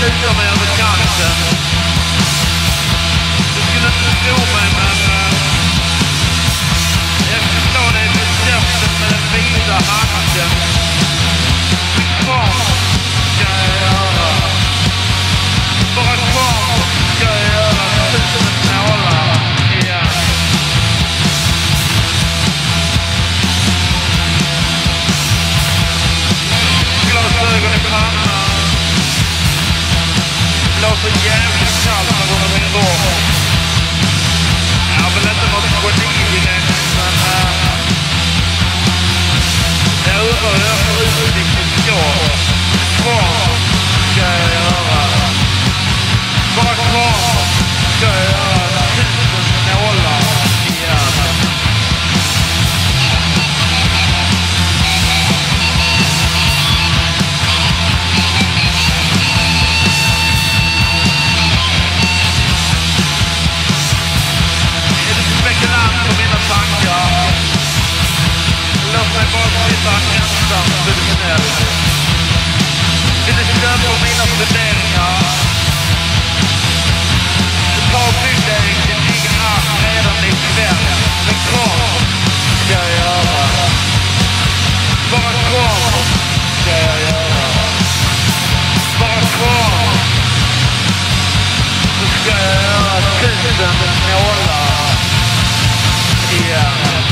little bit of a concert. but yeah, we come. Mig bara sitta ensam funktionell. Vill du på mina funderingar? Så ta till bygg dig din egen ark redan ikväll. Men kom, ska jag göra. Bara kom, ska jag göra. Bara kom, så ska jag göra tusen nålar igen.